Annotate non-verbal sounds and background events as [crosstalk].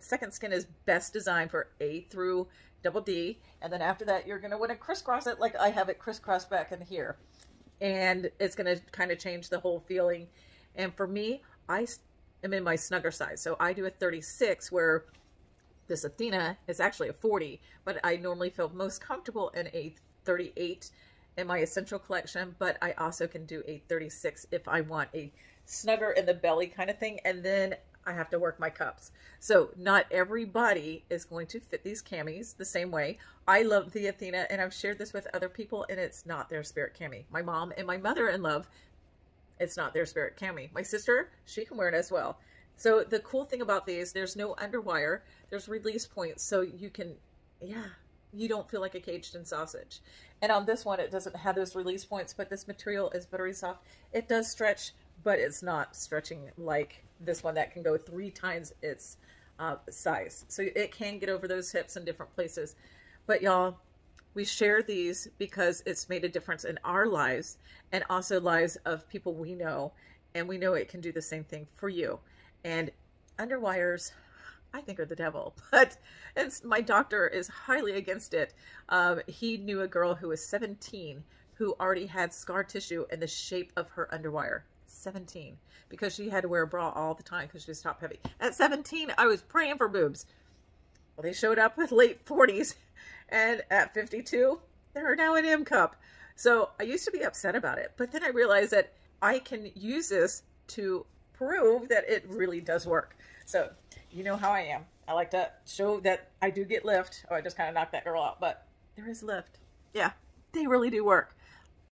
Second Skin is best designed for A through double D. And then after that, you're going to want to crisscross it like I have it crisscrossed back in here. And it's going to kind of change the whole feeling. And for me, I am in my snugger size. So I do a 36 where this Athena is actually a 40, but I normally feel most comfortable in a 38 in my essential collection, but I also can do a 36 if I want a snugger in the belly kind of thing. And then I have to work my cups. So not everybody is going to fit these camis the same way. I love the Athena and I've shared this with other people and it's not their spirit cami. My mom and my mother in love, it's not their spirit cami. My sister, she can wear it as well. So the cool thing about these, there's no underwire, there's release points. So you can, yeah, you don't feel like a caged in sausage. And on this one, it doesn't have those release points, but this material is buttery soft. It does stretch, but it's not stretching like this one that can go three times its uh, size. So it can get over those hips in different places. But y'all, we share these because it's made a difference in our lives and also lives of people we know. And we know it can do the same thing for you. And underwires, I think are the devil, [laughs] but it's, my doctor is highly against it. Um, he knew a girl who was 17 who already had scar tissue in the shape of her underwire. 17 because she had to wear a bra all the time because she was top heavy. At 17, I was praying for boobs. Well, they showed up with late 40s and at 52, they're now an M cup. So I used to be upset about it, but then I realized that I can use this to prove that it really does work. So you know how I am. I like to show that I do get lift. Oh, I just kind of knocked that girl out, but there is lift. Yeah, they really do work.